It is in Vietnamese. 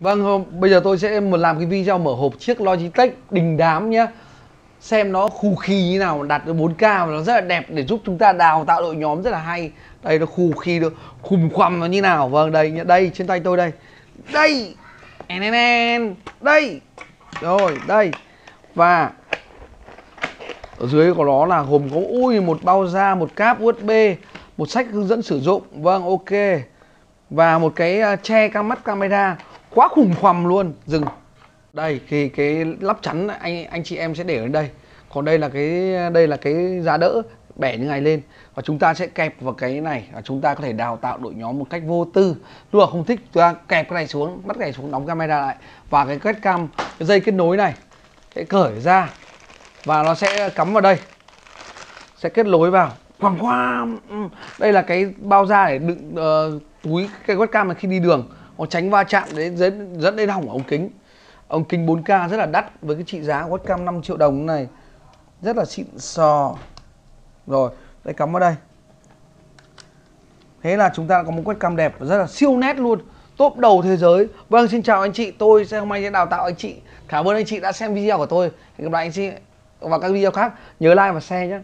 Vâng, hôm- bây giờ tôi sẽ một làm cái video mở hộp chiếc Logitech đình đám nhé Xem nó khu khí như nào đạt được 4K và nó rất là đẹp để giúp chúng ta đào tạo đội nhóm rất là hay. Đây nó khu khí được khùm khoằm nó như nào. Vâng đây, đây trên tay tôi đây. Đây! En. Đây! Rồi, đây. Và ở dưới của nó là gồm có ui một bao da, một cáp USB, một sách hướng dẫn sử dụng. Vâng, ok. Và một cái che cam mắt camera quá khủng khoằm luôn. Dừng. Đây thì cái lắp chắn anh anh chị em sẽ để ở đây. Còn đây là cái đây là cái giá đỡ bẻ như này lên và chúng ta sẽ kẹp vào cái này và chúng ta có thể đào tạo đội nhóm một cách vô tư lúc không thích chúng ta kẹp cái này xuống bắt cái này xuống đóng camera lại và cái quét cam cái dây kết nối này sẽ cởi ra và nó sẽ cắm vào đây sẽ kết nối vào quàng qua đây là cái bao da để đựng uh, túi cái cam mà khi đi đường nó tránh va chạm đến, dẫn dẫn đến hỏng ống kính. Ống kính 4K rất là đắt với cái trị giá webcam 5 triệu đồng này. Rất là xịn sò. Rồi đây cắm vào đây. Thế là chúng ta có một webcam đẹp và rất là siêu nét luôn. Top đầu thế giới. Vâng xin chào anh chị. Tôi sẽ, hôm nay sẽ đào tạo anh chị. Cảm ơn anh chị đã xem video của tôi. Hẹn gặp lại anh chị vào các video khác. Nhớ like và share nhé.